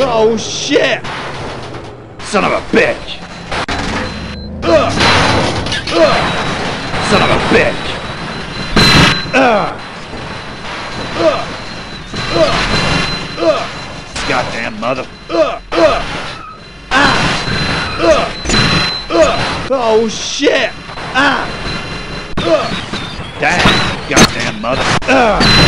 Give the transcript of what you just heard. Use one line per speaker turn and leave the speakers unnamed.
Oh shit! Son of a bitch! Ugh! Ugh! Son of a bitch! Ugh! Ugh! Ugh! Ugh! Goddamn mother! Ugh! Ugh! Ugh! Ugh! Oh shit! Ah! Uh. Damn! Goddamn mother! Ugh!